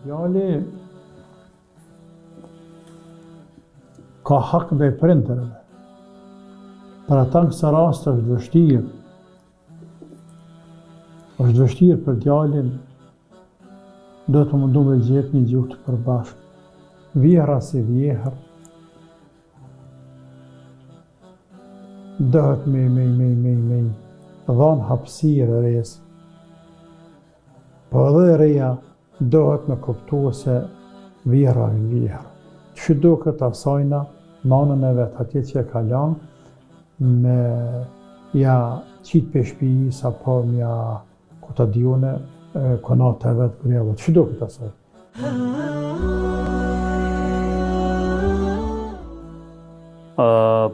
Djali ka hak ndaj prindërve. Për ata në kësi rast është vështirë. është vështirë për djalin, duhet me u mundu me gjetë një gjuhë të përbashkët. Vjehra si vjehrë, dohet me, me, me, me, me, dhanë hapsirë resë. Po edhe e reja dohet me kuptu se vjehrra vjehërr. Qysh duket asajna me nanën e vet atje që e ka lanë me ja qit pej shpijis apo me ja ku ta di une kunatë e vet grevllat. Qysh duket asaj.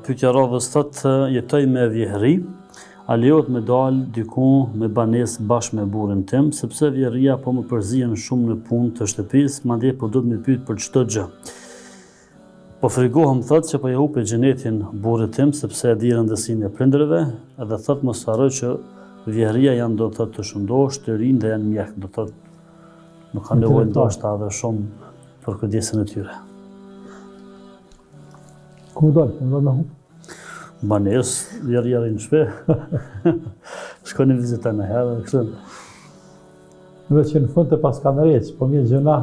Pytja e radhës thotë, jetoj me vjehrri, a lejohet me dalë diku me banes bashkë me burrin tim, sepse vjehrria po më përzihen shumë në punë të shtëpis, madje po duhet m'i pyt për çdo gjë. Po frigohem thot që po ja hupi xhenetin burrit tim sepse e di rëndësinë e prindërve dhe thot mos të harroj që vjehrria janë do thot të shëndosh, të rinj dhe janë mjek, do thot nuk kanë nevojë ndoshta edhe shumë për kujdesën e tyre. Ku dal, me dal me hup? Në banesë, herë herë në shpi. Shkoj në vizita në herë, kështë. Edhe që në fund të paskan rejtë, po me gjana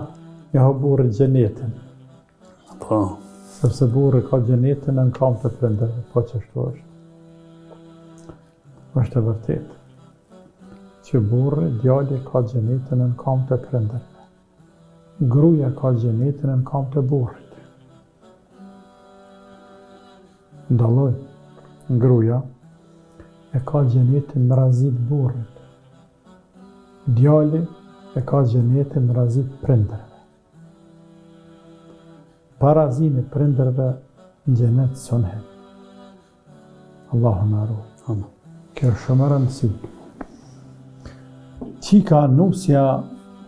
e njeh burri xhenetin. Po. Sepse burri e ka xhenetin nën kam të prindërve, po qashtu është. është e vërtet. Që burri, djali e ka xhenetin nën kam të prindërve. Gruja e ka xhenetin nën kam të burrit. Ndaloj, gruja e ka xhenetin n'razi t'burrit. Djali e ka xhenetin n'razi t'prindërve. Pa razinë e prindërve n'xhenet s'un hyn. Allahu na rujt. Amin. Kjo është shumë me rëndësi. Çika, nusja,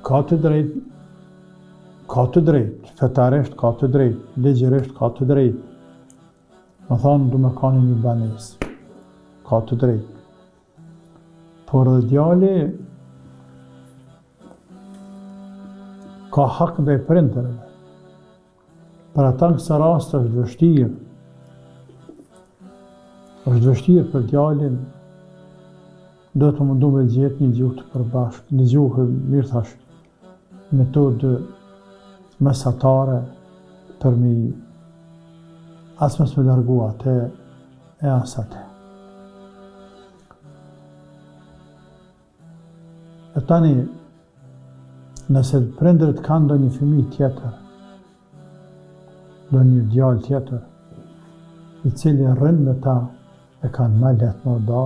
ka të drejtë, ka të drejtë, fetarisht ka të drejtë, ligjërisht ka të drejtë. Me thanë, du me kanë n'një banesë. Ka të drejtë. Por dhe djali ka hak ndaj prindërve. Për ata në kësi rast është vështirë. është vështirë për djalin duhet me u mundu me gjetë një gjuhë të përbashkët, një gjuhë mirë thashë, Metodë mesatare per me i as mes me largu ate e as ate. E tani, nëse prindërit kanë ndonjë fëmi tjetër, ndonjë djalë tjetër, i cili rrin me ta e kanë ma lehtë me u da,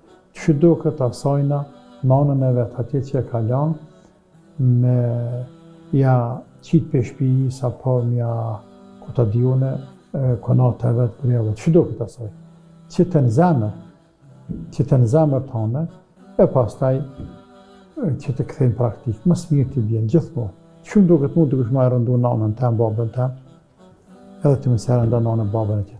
Qysh i duket asajna nanën e vet atje që e ka lanë me ja qit prej shpijes apo me ja ku ta di une konate e vet prej vetes qysh i duket asaj që të në zemër që të në zemër tane e pastaj që të kthejmë praktikë më së miri të bëjnë gjithmonë Shumë i duket me nda dikush ma e rëndë nanën tem, babën tem, edhe tmerr me nda nanën babën e tjetër.